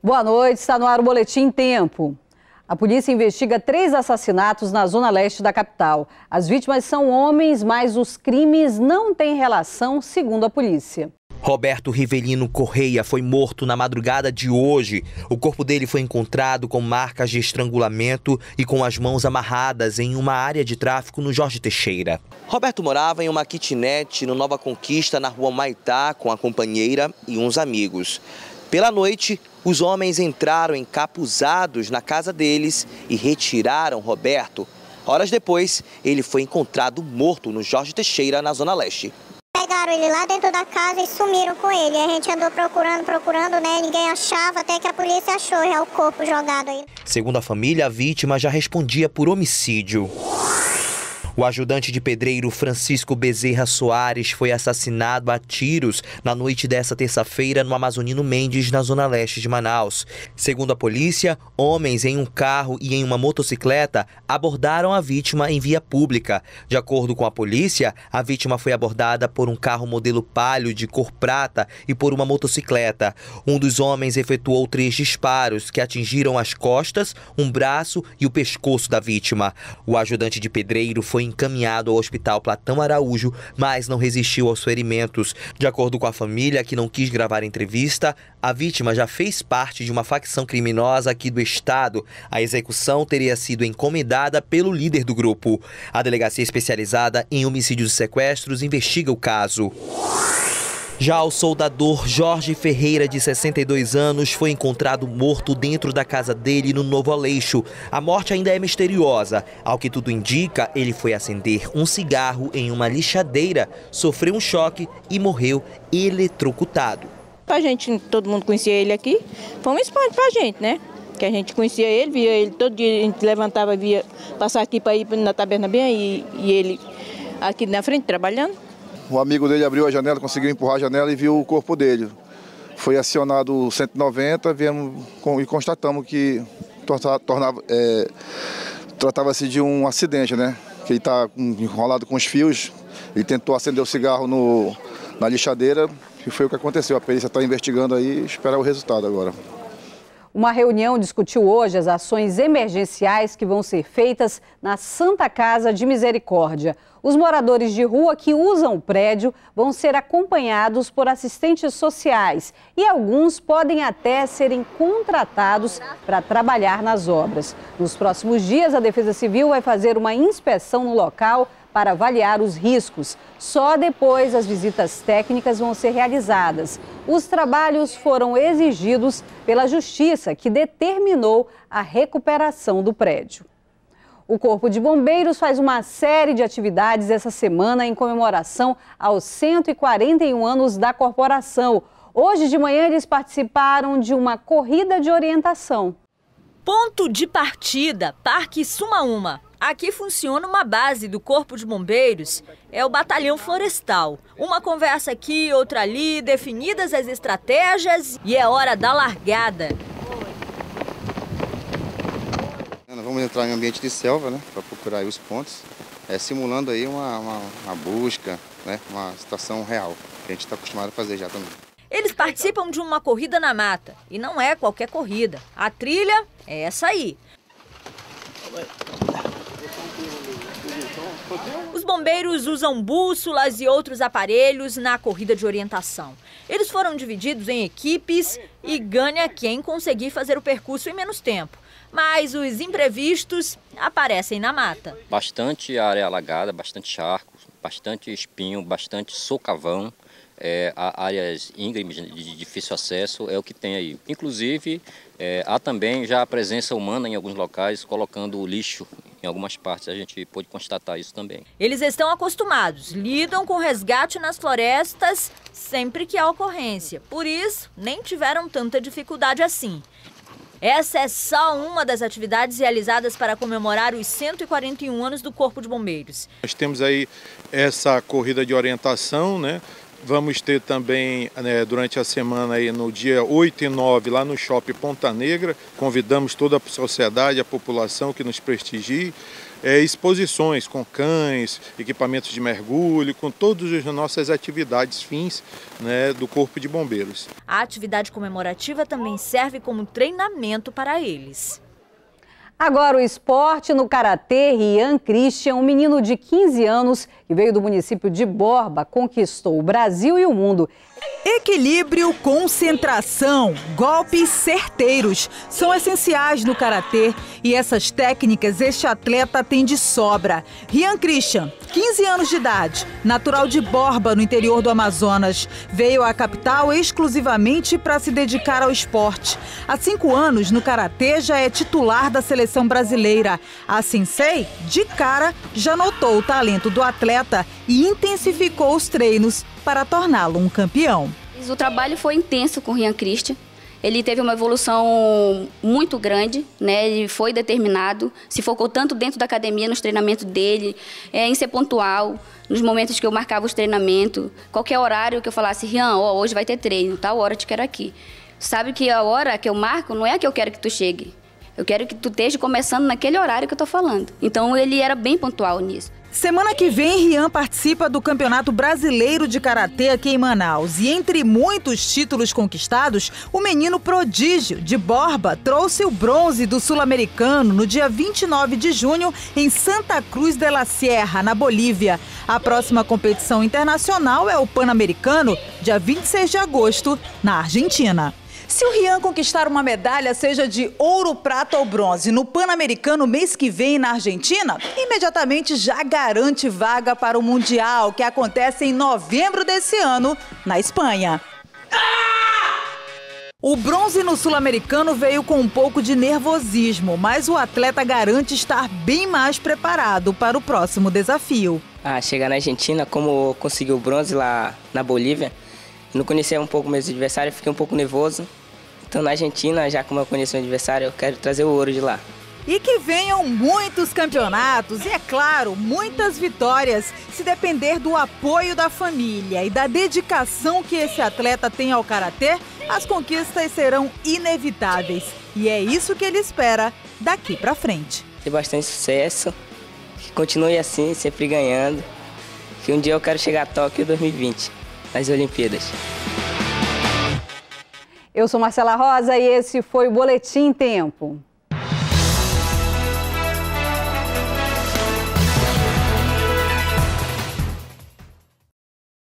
Boa noite, está no ar o Boletim Tempo. A polícia investiga três assassinatos na zona leste da capital. As vítimas são homens, mas os crimes não têm relação, segundo a polícia. Roberto Rivelino Correia foi morto na madrugada de hoje. O corpo dele foi encontrado com marcas de estrangulamento e com as mãos amarradas em uma área de tráfico no Jorge Teixeira. Roberto morava em uma kitnet no Nova Conquista, na rua Maitá, com a companheira e uns amigos. Pela noite, os homens entraram encapuzados na casa deles e retiraram Roberto. Horas depois, ele foi encontrado morto no Jorge Teixeira, na Zona Leste. Pegaram ele lá dentro da casa e sumiram com ele. A gente andou procurando, procurando, né? Ninguém achava, até que a polícia achou já o corpo jogado aí. Segundo a família, a vítima já respondia por homicídio. O ajudante de pedreiro Francisco Bezerra Soares foi assassinado a tiros na noite desta terça-feira no Amazonino Mendes, na zona leste de Manaus. Segundo a polícia, homens em um carro e em uma motocicleta abordaram a vítima em via pública. De acordo com a polícia, a vítima foi abordada por um carro modelo Palio de cor prata e por uma motocicleta. Um dos homens efetuou três disparos que atingiram as costas, um braço e o pescoço da vítima. O ajudante de pedreiro foi encaminhado ao Hospital Platão Araújo, mas não resistiu aos ferimentos. De acordo com a família, que não quis gravar entrevista, a vítima já fez parte de uma facção criminosa aqui do estado. A execução teria sido encomendada pelo líder do grupo. A delegacia especializada em homicídios e sequestros investiga o caso. Já o soldador Jorge Ferreira, de 62 anos, foi encontrado morto dentro da casa dele no Novo Aleixo. A morte ainda é misteriosa. Ao que tudo indica, ele foi acender um cigarro em uma lixadeira, sofreu um choque e morreu eletrocutado. A gente, todo mundo conhecia ele aqui, foi um espanto pra gente, né? Que a gente conhecia ele, via ele todo dia, a gente levantava, via passar aqui para ir na taberna bem aí, e ele aqui na frente trabalhando. O amigo dele abriu a janela, conseguiu empurrar a janela e viu o corpo dele. Foi acionado o 190 viemos e constatamos que tornava, é, tratava-se de um acidente, né? Que ele está enrolado com os fios. Ele tentou acender o cigarro no, na lixadeira e foi o que aconteceu. A perícia está investigando aí e espera o resultado agora. Uma reunião discutiu hoje as ações emergenciais que vão ser feitas na Santa Casa de Misericórdia. Os moradores de rua que usam o prédio vão ser acompanhados por assistentes sociais e alguns podem até serem contratados para trabalhar nas obras. Nos próximos dias, a Defesa Civil vai fazer uma inspeção no local para avaliar os riscos. Só depois as visitas técnicas vão ser realizadas. Os trabalhos foram exigidos pela Justiça, que determinou a recuperação do prédio. O Corpo de Bombeiros faz uma série de atividades essa semana em comemoração aos 141 anos da corporação. Hoje de manhã eles participaram de uma corrida de orientação. Ponto de partida, Parque Sumaúma. Aqui funciona uma base do Corpo de Bombeiros, é o Batalhão Florestal. Uma conversa aqui, outra ali, definidas as estratégias e é hora da largada. Nós vamos entrar em ambiente de selva, né, para procurar os pontos, é, simulando aí uma, uma, uma busca, né, uma situação real, que a gente está acostumado a fazer já também. Eles participam de uma corrida na mata, e não é qualquer corrida. A trilha é essa aí. Os bombeiros usam bússolas e outros aparelhos na corrida de orientação. Eles foram divididos em equipes e ganha quem conseguir fazer o percurso em menos tempo. Mas os imprevistos aparecem na mata. Bastante área alagada, bastante charco, bastante espinho, bastante socavão é, áreas íngremes de difícil acesso é o que tem aí. Inclusive, é, há também já a presença humana em alguns locais, colocando lixo em algumas partes. A gente pode constatar isso também. Eles estão acostumados, lidam com resgate nas florestas sempre que há ocorrência. Por isso, nem tiveram tanta dificuldade assim. Essa é só uma das atividades realizadas para comemorar os 141 anos do Corpo de Bombeiros. Nós temos aí essa corrida de orientação, né? Vamos ter também né, durante a semana aí no dia 8 e 9 lá no Shopping Ponta Negra. Convidamos toda a sociedade, a população que nos prestigie. é, exposições com cães, equipamentos de mergulho, com todas as nossas atividades fins né, do Corpo de Bombeiros. A atividade comemorativa também serve como treinamento para eles. Agora o esporte no Karatê, Rian Christian, um menino de 15 anos que veio do município de Borba, conquistou o Brasil e o mundo. Equilíbrio, concentração, golpes certeiros são essenciais no karatê e essas técnicas este atleta tem de sobra. Rian Christian, 15 anos de idade, natural de Borba, no interior do Amazonas, veio à capital exclusivamente para se dedicar ao esporte. Há cinco anos no karatê já é titular da seleção brasileira. A Sensei, de cara, já notou o talento do atleta e intensificou os treinos para torná-lo um campeão. O trabalho foi intenso com o Rian Christian. Ele teve uma evolução muito grande, né? Ele foi determinado, se focou tanto dentro da academia, nos treinamentos dele, é, em ser pontual, nos momentos que eu marcava os treinamentos, qualquer horário que eu falasse, Rian, hoje vai ter treino, tal hora eu te quero aqui. Sabe que a hora que eu marco não é a que eu quero que tu chegue. Eu quero que tu esteja começando naquele horário que eu tô falando. Então ele era bem pontual nisso. Semana que vem, Rian participa do Campeonato Brasileiro de Karatê aqui em Manaus. E entre muitos títulos conquistados, o menino prodígio de Borba trouxe o bronze do Sul-Americano no dia 29 de junho em Santa Cruz de la Sierra, na Bolívia. A próxima competição internacional é o Pan-Americano, dia 26 de agosto, na Argentina. Se o Rian conquistar uma medalha, seja de ouro, prata ou bronze, no Pan-Americano mês que vem na Argentina, imediatamente já garante vaga para o Mundial, que acontece em novembro desse ano, na Espanha. O bronze no Sul-Americano veio com um pouco de nervosismo, mas o atleta garante estar bem mais preparado para o próximo desafio. Ah, chegar na Argentina, como conseguiu o bronze lá na Bolívia, não conhecia um pouco meus adversários, fiquei um pouco nervoso. Então na Argentina, já como eu conheço o adversário, eu quero trazer o ouro de lá. E que venham muitos campeonatos e, é claro, muitas vitórias, se depender do apoio da família e da dedicação que esse atleta tem ao karatê, as conquistas serão inevitáveis. E é isso que ele espera daqui para frente. Ter bastante sucesso, que continue assim, sempre ganhando, que um dia eu quero chegar a Tóquio 2020, nas Olimpíadas. Eu sou Marcela Rosa e esse foi o Boletim Tempo.